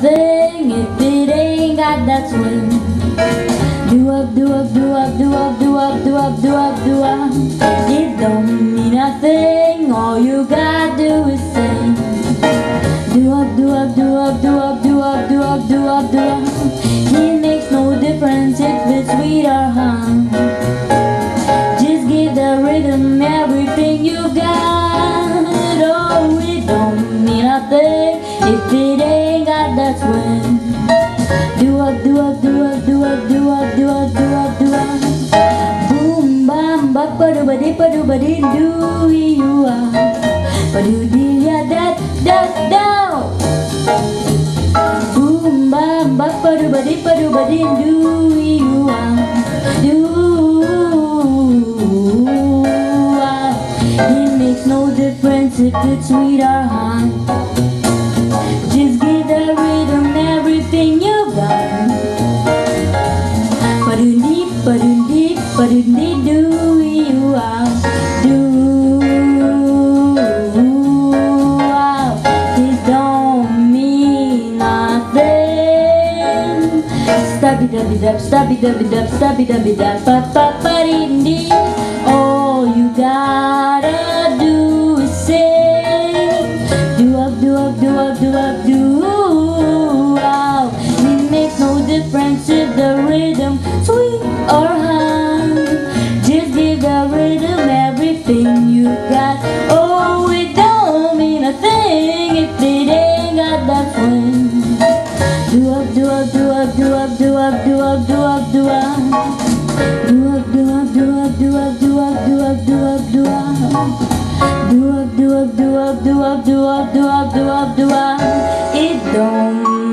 nothing if it ain't got that swing. Do up, do up, do up, do up, do up, do up, do up, do up. It don't mean nothing. All you gotta do is sing. Do up, do up, do up, do up, do up, do up, do up, do up. It makes no difference if it's sweet or hot. Just give the rhythm everything you got. Oh, it don't mean nothing if it ain't got that swing. Do up, do up, do up, do up, do up, do up, do up, do up. Boom, bam, ba ba do ba di ba do ba di do you are. Ba do di ya da da da. Boom, bam, ba ba do ba di ba do ba di do you are. Do are. It makes no difference if it's sweet or hot. Just give ba-doon-dee, ba-doon-dee, do you gotta do sing. Do up, do up, do up, do up, do do up, do up, do up, do up, do up, do up, do up, do up. Do up, do up, do up, do up, do up, do up, do up, do up. Do up, do up, do up, do up, do up, do up, do up, do up. It don't.